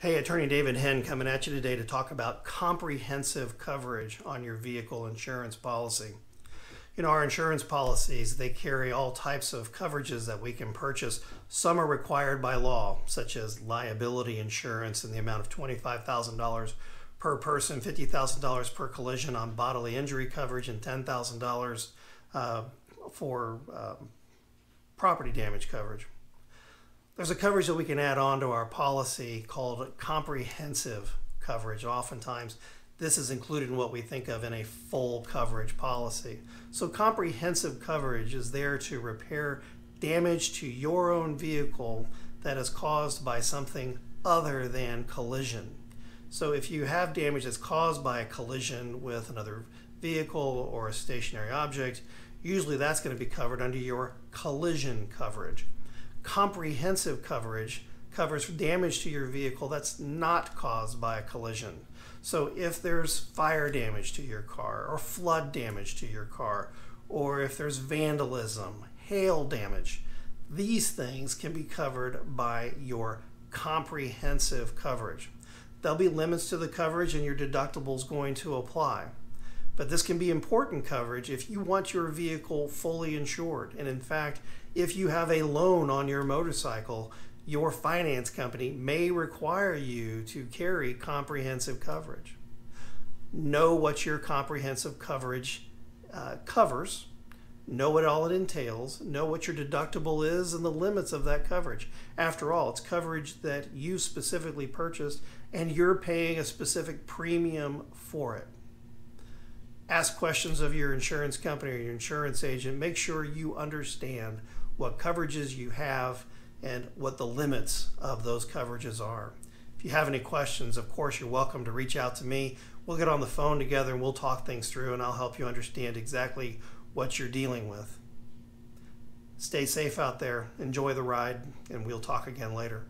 Hey, Attorney David Henn coming at you today to talk about comprehensive coverage on your vehicle insurance policy. You know, our insurance policies, they carry all types of coverages that we can purchase. Some are required by law, such as liability insurance in the amount of $25,000 per person, $50,000 per collision on bodily injury coverage, and $10,000 uh, for uh, property damage coverage. There's a coverage that we can add on to our policy called comprehensive coverage. Oftentimes, this is included in what we think of in a full coverage policy. So, comprehensive coverage is there to repair damage to your own vehicle that is caused by something other than collision. So, if you have damage that's caused by a collision with another vehicle or a stationary object, usually that's going to be covered under your collision coverage comprehensive coverage covers damage to your vehicle that's not caused by a collision. So if there's fire damage to your car, or flood damage to your car, or if there's vandalism, hail damage, these things can be covered by your comprehensive coverage. There'll be limits to the coverage and your deductible is going to apply. But this can be important coverage if you want your vehicle fully insured. And in fact, if you have a loan on your motorcycle, your finance company may require you to carry comprehensive coverage. Know what your comprehensive coverage uh, covers, know what all it entails, know what your deductible is, and the limits of that coverage. After all, it's coverage that you specifically purchased, and you're paying a specific premium for it ask questions of your insurance company or your insurance agent. Make sure you understand what coverages you have and what the limits of those coverages are. If you have any questions, of course, you're welcome to reach out to me. We'll get on the phone together and we'll talk things through, and I'll help you understand exactly what you're dealing with. Stay safe out there, enjoy the ride, and we'll talk again later.